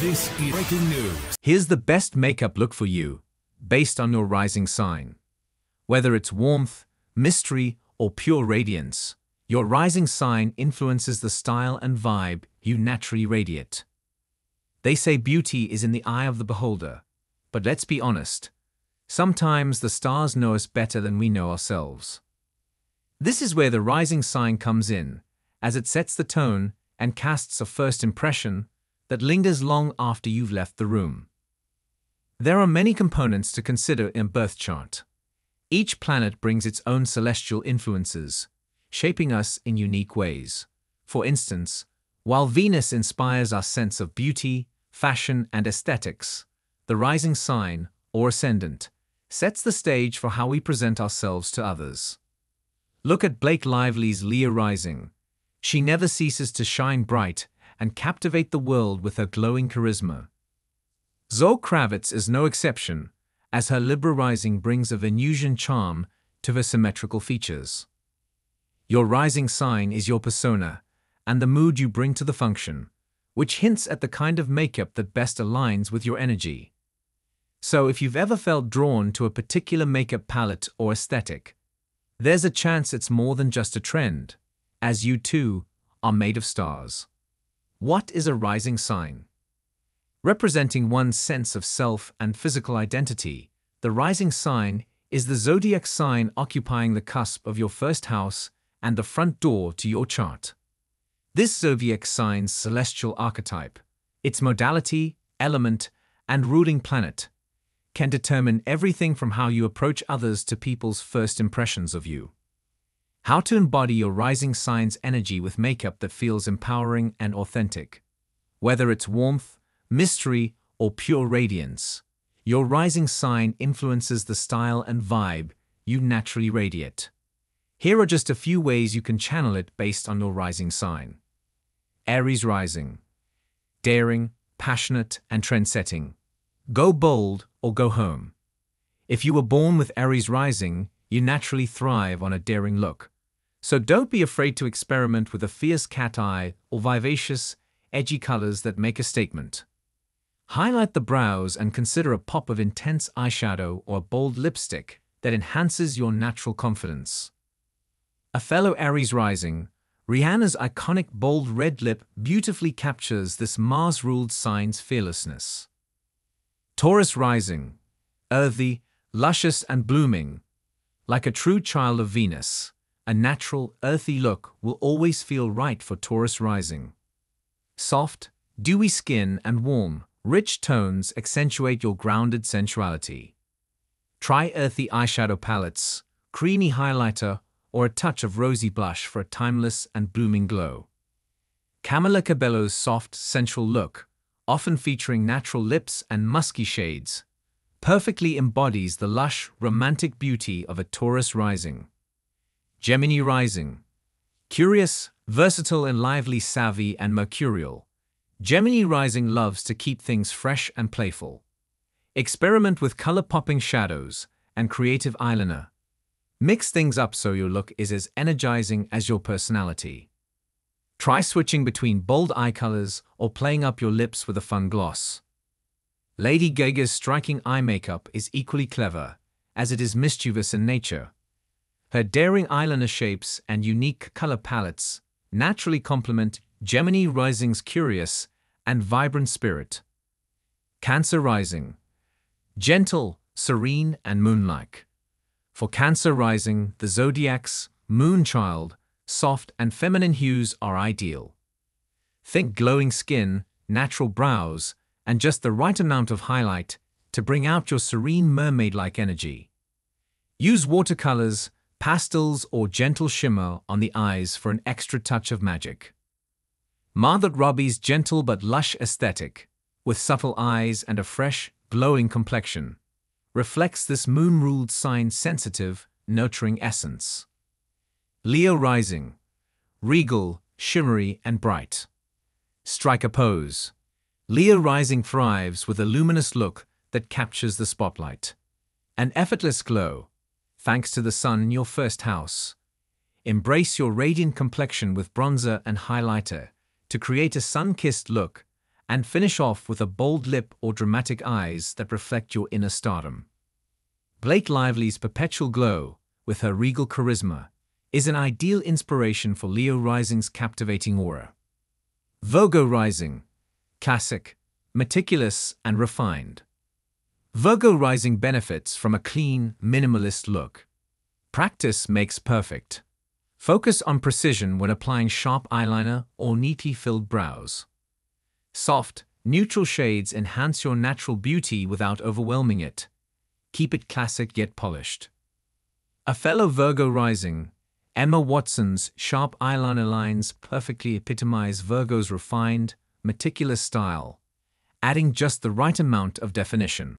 This is breaking news. Here's the best makeup look for you, based on your rising sign. Whether it's warmth, mystery, or pure radiance, your rising sign influences the style and vibe you naturally radiate. They say beauty is in the eye of the beholder, but let's be honest, sometimes the stars know us better than we know ourselves. This is where the rising sign comes in, as it sets the tone and casts a first impression that lingers long after you've left the room. There are many components to consider in a birth chart. Each planet brings its own celestial influences, shaping us in unique ways. For instance, while Venus inspires our sense of beauty, fashion, and aesthetics, the rising sign, or ascendant, sets the stage for how we present ourselves to others. Look at Blake Lively's Leo Rising. She never ceases to shine bright and captivate the world with her glowing charisma. Zoe Kravitz is no exception, as her Libra rising brings a Venusian charm to her symmetrical features. Your rising sign is your persona and the mood you bring to the function, which hints at the kind of makeup that best aligns with your energy. So if you've ever felt drawn to a particular makeup palette or aesthetic, there's a chance it's more than just a trend, as you too are made of stars. What is a rising sign? Representing one's sense of self and physical identity, the rising sign is the zodiac sign occupying the cusp of your first house and the front door to your chart. This zodiac sign's celestial archetype, its modality, element, and ruling planet, can determine everything from how you approach others to people's first impressions of you. How to embody your rising sign's energy with makeup that feels empowering and authentic. Whether it's warmth, mystery, or pure radiance, your rising sign influences the style and vibe you naturally radiate. Here are just a few ways you can channel it based on your rising sign. Aries rising. Daring, passionate, and trend-setting. Go bold or go home. If you were born with Aries rising, you naturally thrive on a daring look. So don't be afraid to experiment with a fierce cat eye or vivacious, edgy colors that make a statement. Highlight the brows and consider a pop of intense eyeshadow or bold lipstick that enhances your natural confidence. A fellow Aries rising, Rihanna's iconic bold red lip beautifully captures this Mars-ruled sign's fearlessness. Taurus rising, earthy, luscious and blooming, like a true child of Venus, a natural, earthy look will always feel right for Taurus rising. Soft, dewy skin and warm, Rich tones accentuate your grounded sensuality. Try earthy eyeshadow palettes, creamy highlighter, or a touch of rosy blush for a timeless and blooming glow. Camila Cabello's soft, sensual look, often featuring natural lips and musky shades, perfectly embodies the lush, romantic beauty of a Taurus rising. Gemini rising. Curious, versatile and lively savvy and mercurial, Gemini Rising loves to keep things fresh and playful. Experiment with color-popping shadows and creative eyeliner. Mix things up so your look is as energizing as your personality. Try switching between bold eye colors or playing up your lips with a fun gloss. Lady Gaga's striking eye makeup is equally clever, as it is mischievous in nature. Her daring eyeliner shapes and unique color palettes naturally complement Gemini Rising's curious and vibrant spirit. Cancer Rising. Gentle, serene, and moon-like. For Cancer Rising, the zodiac's moon child, soft and feminine hues are ideal. Think glowing skin, natural brows, and just the right amount of highlight to bring out your serene mermaid-like energy. Use watercolors, pastels, or gentle shimmer on the eyes for an extra touch of magic. Margot Robbie's gentle but lush aesthetic, with subtle eyes and a fresh, glowing complexion, reflects this moon-ruled sign's sensitive, nurturing essence. Leo rising, regal, shimmery, and bright. Strike a pose. Leo rising thrives with a luminous look that captures the spotlight. An effortless glow, thanks to the sun in your first house. Embrace your radiant complexion with bronzer and highlighter to create a sun-kissed look and finish off with a bold lip or dramatic eyes that reflect your inner stardom. Blake Lively's perpetual glow, with her regal charisma, is an ideal inspiration for Leo Rising's captivating aura. Virgo Rising Classic, meticulous, and refined. Virgo Rising benefits from a clean, minimalist look. Practice makes perfect. Focus on precision when applying sharp eyeliner or neatly filled brows. Soft, neutral shades enhance your natural beauty without overwhelming it. Keep it classic yet polished. A fellow Virgo rising, Emma Watson's sharp eyeliner lines perfectly epitomize Virgo's refined, meticulous style, adding just the right amount of definition.